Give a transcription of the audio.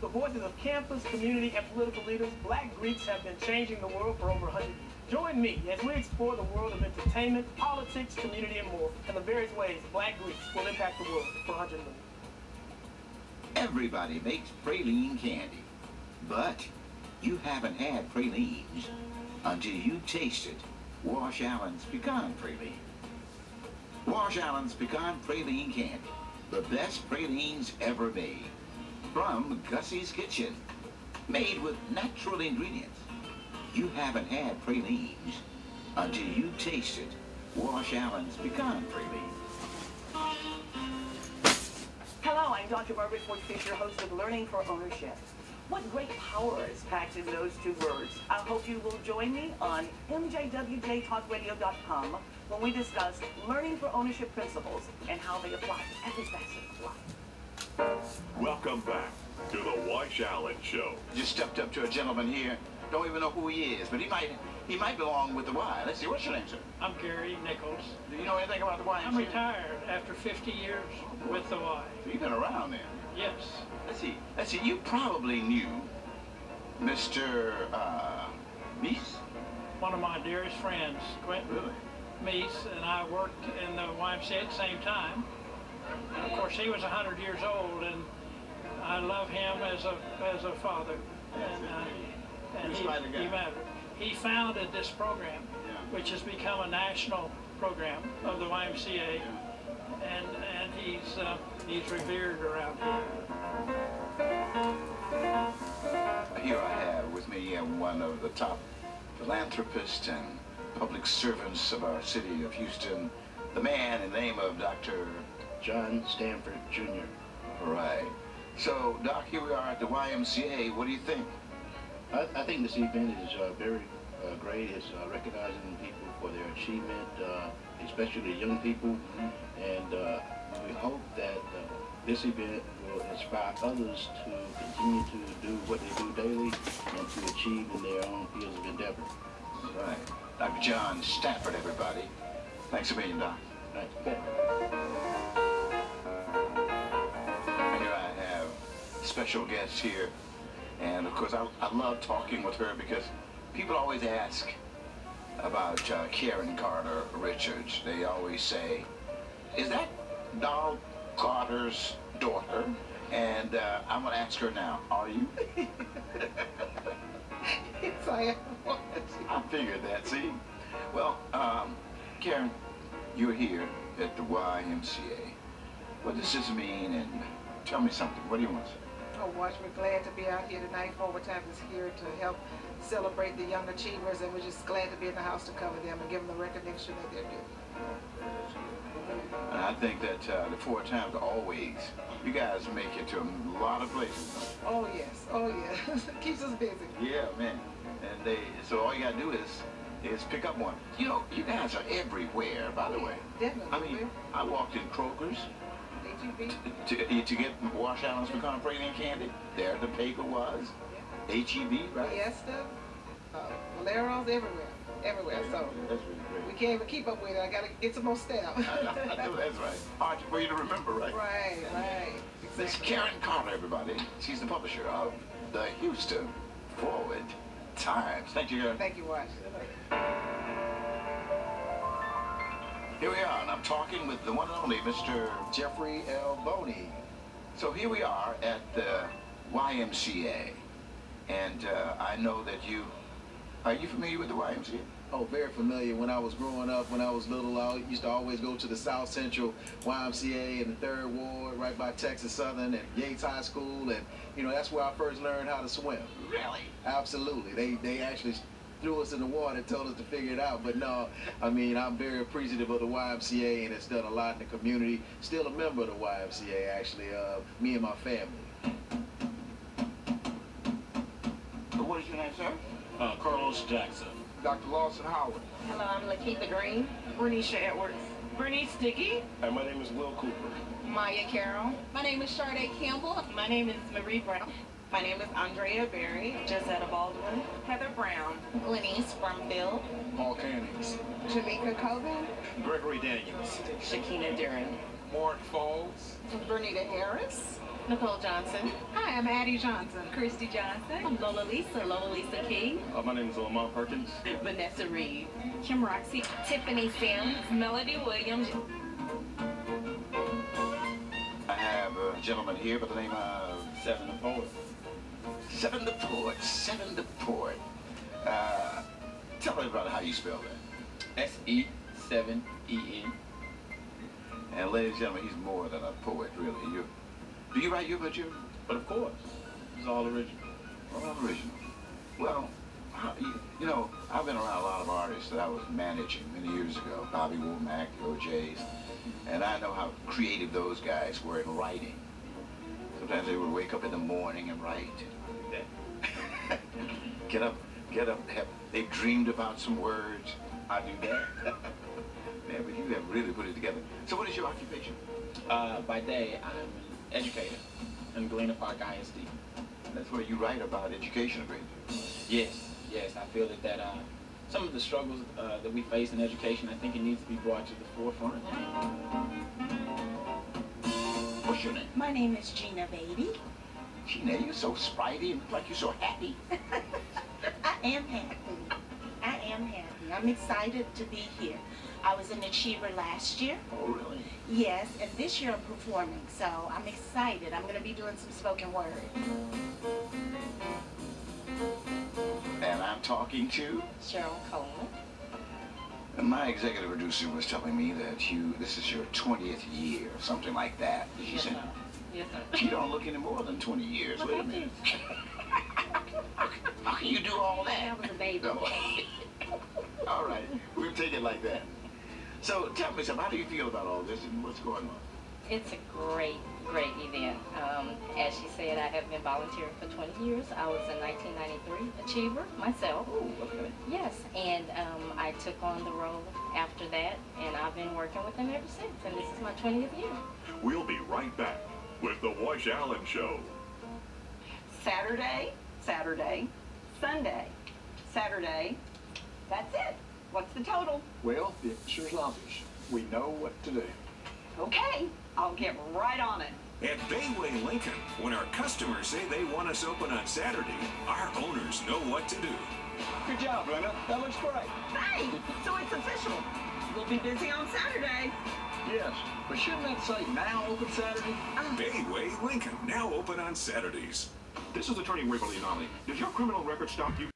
The voices of campus, community, and political leaders, Black Greeks have been changing the world for over 100 years. Join me as we explore the world of entertainment, politics, community, and more, and the various ways Black Greeks will impact the world for 100 million. Everybody makes praline candy, but you haven't had pralines until you tasted Wash Allen's pecan praline. Wash Allen's pecan praline candy, the best pralines ever made. From Gussie's Kitchen, made with natural ingredients. You haven't had pralines until you tasted Wash Allen's pecan praline. Hello, I'm Dr. Margaret Ford Fisher, host of Learning for Ownership. What great power is packed in those two words. I hope you will join me on mjwjtalkradio.com when we discuss learning for ownership principles and how they apply to every facet of life. Welcome back to the Wash Allen Show. Just stepped up to a gentleman here. Don't even know who he is, but he might he might belong with the Y. Let's see, what's your name, sir? I'm Gary Nichols. Do you know anything about the Y? I'm retired after 50 years with the Y. So you've been around then. Yes. Let's see. Let's see. You probably knew Mr. Uh, Mease. One of my dearest friends, Quentin Really? Mease, and I worked in the YMCA at the same time. And of course, he was 100 years old, and I love him as a as a father. And, uh, and he, Respect the guy. he. He founded this program, which has become a national program of the YMCA, and and he's uh, he's revered around here. Here I have with me uh, one of the top philanthropists and public servants of our city of Houston, the man in the name of Dr. John Stanford Jr. All right. So, Doc, here we are at the YMCA. What do you think? I, I think this event is uh, very uh, great. It's uh, recognizing people for their achievement, uh, especially young people. And uh, we hope that uh, this event will inspire others to continue to do what they do daily and to achieve in their own fields of endeavor. All right. Dr. John Stafford, everybody. Thanks a million, Doc. Thank special guests here. And of course, I, I love talking with her because people always ask about uh, Karen Carter Richards. They always say, is that Donald Carter's daughter? And uh, I'm going to ask her now, are you? Yes, I am. I figured that, see? Well, um, Karen, you're here at the YMCA. What does this mean? And tell me something. What do you want to say? Oh, Wash, we're glad to be out here tonight. Forward Time is here to help celebrate the young achievers, and we're just glad to be in the house to cover them and give them the recognition that they're due. And I think that uh, the Forward Times always, you guys make it to a lot of places. Oh, yes. Oh, yes. Keeps us busy. Yeah, man. And they, so all you gotta do is, is pick up one. You know, you guys are everywhere, by the way. Definitely. I mean, I walked in Kroger's HEB. to, to get Wash Allen's pecan praline candy. There the paper was. HEB, right? Fiesta. Uh, Valero's everywhere. Everywhere. So That's really we can't even keep up with it. I got to get some more staff. I know that's right. Hard for you to remember, right? right, right. This Exactly. Karen Carter, everybody. She's the publisher of the Houston Forward Times. Thank you, Karen. Thank you, Wash. Here we are, and I'm talking with the one and only Mr. Jeffrey L. Boney. So here we are at the YMCA, and uh, I know that you. Are you familiar with the YMCA? Oh, very familiar. When I was growing up, when I was little, I used to always go to the South Central YMCA in the Third Ward, right by Texas Southern and Yates High School, and you know that's where I first learned how to swim. Really? Absolutely. They they actually threw us in the water and told us to figure it out. But no, I mean I'm very appreciative of the YMCA and it's done a lot in the community. Still a member of the YMCA, actually. Uh, me and my family. What is your name, sir? Uh, Carlos Jackson. Dr. Lawson Howard. Hello, I'm Lakeitha Green. Bernicia Edwards. Bernice Dickey. And my name is Will Cooper. Maya Carroll. My name is Sade Campbell. My name is Marie Brown. My name is Andrea Berry. Josetta Baldwin. Heather Brown. Glenice Brumfield. Paul Cannings. Jamaica Coben. Gregory Daniels. Shakina Duran. Mark Falls. Bernita Harris. Nicole Johnson. Hi, I'm Addie Johnson. Christy Johnson. I'm Lola Lisa. Lola Lisa King. Uh, my name is Lamont Perkins. Vanessa Reed. Kim Roxy. Tiffany Sims. Melody Williams. I have a gentleman here by the name of Se7en the Poet. Se7en the Poet. Se7en the Poet. Uh, tell me about how you spell that. S-E, 7-E-N. And ladies and gentlemen, he's more than a poet, really. You, do you write your material? But of course, it's all original. All original. Well, you, you know, I've been around a lot of artists that I was managing many years ago. Bobby Womack, the O'Jays. And I know how creative those guys were in writing. Sometimes they would wake up in the morning and write. Get up, get up. Have, they dreamed about some words. I do that. Man, but you have really put it together. So what is your occupation? Uh, by day, I'm an educator in Galena Park ISD. That's where you write about education a great deal. Yes, yes, I feel that, that uh, some of the struggles uh, that we face in education, I think it needs to be brought to the forefront. What's your name? My name is Gina Beatty. Gina, you're so sprightly and look like you're so happy. I am happy. I am happy. I'm excited to be here. I was an achiever last year. Oh, really? Yes, and this year I'm performing, so I'm excited. I'm going to be doing some spoken word. And I'm talking to? Cheryl Coleman. And my executive producer was telling me that you, this is your 20th year, something like that. She Yes, say? sir. Yes, sir. You don't look any more than 20 years. Wait a minute. How can you do all that? I was a baby. No. all right, we'll take it like that. So tell me something. How do you feel about all this and what's going on? It's a great, great event. Um, as she said, I have been volunteering for 20 years. I was a 1993 achiever myself. Oh, okay. Yes, and um, I took on the role after that, and I've been working with them ever since. And this is my 20th year. We'll be right back with The Wash Allen Show. Saturday, Saturday, Sunday, Saturday. That's it. What's the total? Well, the answer's obvious. We know what to do. Okay, I'll get right on it. At Bayway Lincoln, when our customers say they want us open on Saturday, our owners know what to do. Good job, Brenda. That looks great. Hey, so it's official. We'll be busy on Saturday. Yes, but shouldn't that say now open Saturday? Uh-huh. Bayway Lincoln, now open on Saturdays. This is Attorney Waverly Nolly. Does your criminal record stop you